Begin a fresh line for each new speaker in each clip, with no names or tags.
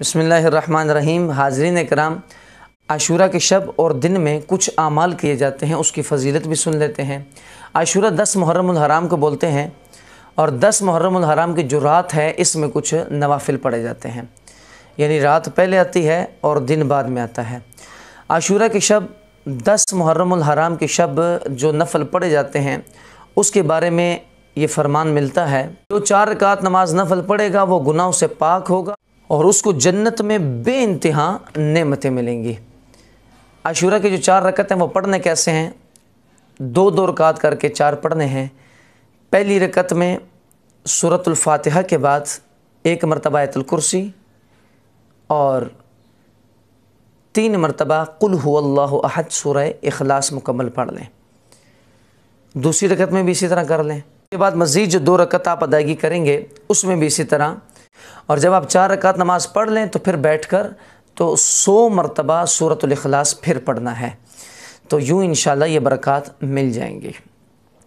बसमीम हाजरीन कराम आशूरा के शब और दिन में कुछ आमाल किए जाते हैं, उसकी फजीलत भी सुन लेते हैं। आशूरा दस मुहर्रम हराम को बोलते हैं और दस मुहर्रम हराम की जो रात है, इसमें कुछ नवाफिल पढ़े जाते हैं। यानी रात पहले आती है और दिन बाद में आता है। आशूरा के शब, दस मुहर्रम हराम के शब जो नफल पढ़े जाते हैं, उसके बारे में ये फरमान मिलता है, जो चार रकात नमाज़ नफल पढ़ेगा, वो गुनाहों से पाक होगा और उसको जन्नत में बे इंतहा नेमतें मिलेंगी। आशूरा के जो चार रकत हैं, वो पढ़ने कैसे हैं? दो दो रकात करके चार पढ़ने हैं। पहली रकत में सूरतुल्फ़ातिहा के बाद एक मरतबा कुर्सी और तीन मरतबा कुल अहद सूर अखलास मुकम्मल पढ़ लें। दूसरी रकत में भी इसी तरह कर लें। उसके बाद मज़ीद जो दो रकत आप अदायगी करेंगे, उसमें भी इसी तरह और जब आप चार रकात नमाज़ पढ़ लें तो फिर बैठ कर तो सौ मरतबा सूरतलास फिर पढ़ना है। तो यूँ इन ये बरक़ात मिल जाएँगी।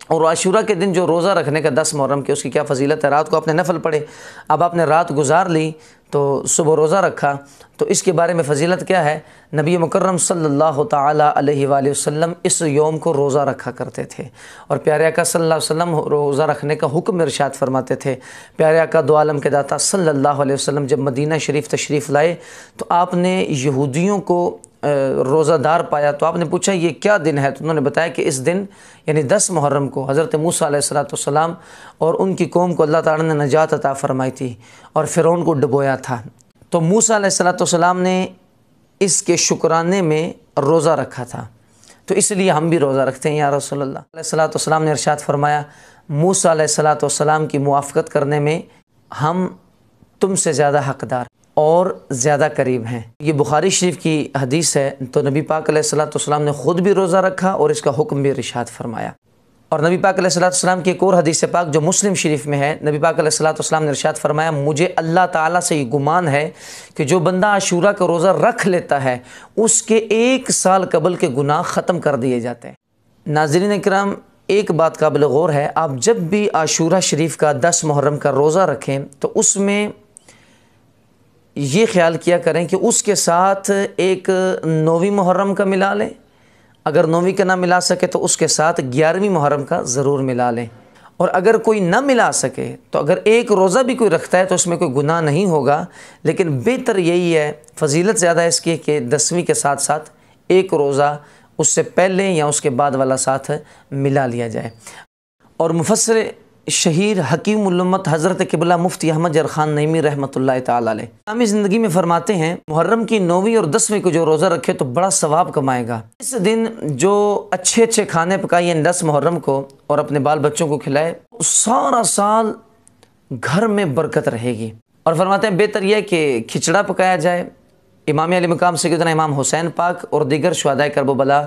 और आशूरा के दिन जो रोज़ा रखने का दस मुहर्रम की, उसकी क्या फजीलत है? रात को आपने नफल पढ़े, अब आपने रात गुजार ली तो सुबह रोज़ा रखा तो इसके बारे में फ़जीलत क्या है? नबी मुकर्रम सल्लल्लाहु अलैहि वसल्लम इस योम को रोज़ा रखा करते थे। और प्यारे आका सल्लल्लाहु अलैहि वसल्लम रोज़ा रखने का हुक्म इरशाद फरमाते थे। प्यारे आका, दो आलम के दाता सल्लल्लाहु अलैहि वसल्लम जब मदीना शरीफ तशरीफ़ लाए तो आपने यहूदियों को रोज़ादार पाया तो आपने पूछा, ये क्या दिन है? तो उन्होंने बताया कि इस दिन, यानी दस मुहर्रम को हज़रत मूसा सलाम और उनकी कौम को अल्लाह ताला ने नजात अता फ़रमाई थी और फ़िरौन को डबोया था। तो मूसा सलाम ने इसके शुक्राने में रोज़ा रखा था। तो इसलिए हम भी रोज़ा रखते हैं, या रसोल्ला सलाम ने इरशाद फरमाया, मूसा सलाम की मुआफ़त करने में हम तुमसे ज़्यादा हकदार और ज़्यादा करीब हैं। ये बुखारी शरीफ की हदीस है तो नबी पाक सलाम ने ख़ुद भी रोज़ा रखा और इसका हुक्म भी रिशात फरमाया। और नबी पाक सलाम की एक और हदीस पाक, जो मुस्लिम शरीफ में है, नबी पाक सलाम ने इरशाद फरमाया, मुझे अल्लाह ताला से ये गुमान है कि जो बंदा आशूरा का रोज़ा रख लेता है, उसके एक साल कबल के गुनाह ख़त्म कर दिए जाते हैं। नाजरीन कराम एक बात काबिल गौर है, आप जब भी आशूरा शरीफ का दस मुहर्रम का रोज़ा रखें तो उसमें ये ख्याल किया करें कि उसके साथ एक नौवीं मुहर्रम का मिला लें। अगर नौवीं का ना मिला सके तो उसके साथ ग्यारहवीं मुहर्रम का ज़रूर मिला लें। और अगर कोई ना मिला सके तो अगर एक रोज़ा भी कोई रखता है तो उसमें कोई गुनाह नहीं होगा। लेकिन बेहतर यही है, फजीलत ज़्यादा है इसकी कि दसवीं के साथ साथ एक रोज़ा उससे पहले या उसके बाद वाला साथ मिला लिया जाए। और मुफसर शहीर हकीमत हज़रत किबला मुफ्ती अहमद जर ख़ान नईमी रहमत इस्लामी ज़िंदगी में फरमाते हैं, मुहर्रम की नौवीं और दसवीं को जो रोज़ा रखे तो बड़ा सवाब कमाएगा। इस दिन जो अच्छे अच्छे खाने पकाए दस मुहर्रम को और अपने बाल बच्चों को खिलाए सारा साल घर में बरकत रहेगी। और फरमाते हैं, बेहतर यह कि खिचड़ा पकाया जाए। इमाम अली मकाम सैदना इमाम हुसैन पाक और दीगर शुदा करबला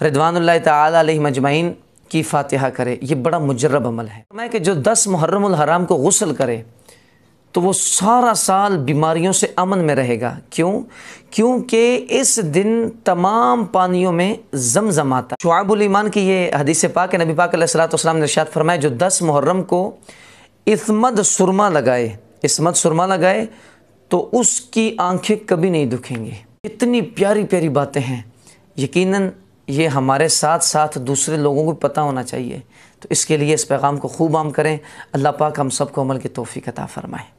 रिदवान तजमाइन की फ़ातिहा करे, ये बड़ा मुजरब अमल है। मैं कि जो दस मुहर्रम हराम को गसल करे तो वो सारा साल बीमारियों से अमन में रहेगा। क्यों? क्योंकि इस दिन तमाम पानियों में जमजम आता। शुआबुल ईमान की ये हदीस पाक नबी पाक सलाम ने फरमाए जो दस मुहर्रम को इसमद सुरमा लगाए इसमत सुरमा लगाए तो उसकी आँखें कभी नहीं दुखेंगी। इतनी प्यारी प्यारी बातें हैं। यकीनन ये हमारे साथ साथ दूसरे लोगों को पता होना चाहिए। तो इसके लिए इस पैगाम को खूब आम करें। अल्लाह पाक हम सबको अमल की तोफ़ी अता फ़रमाएँ।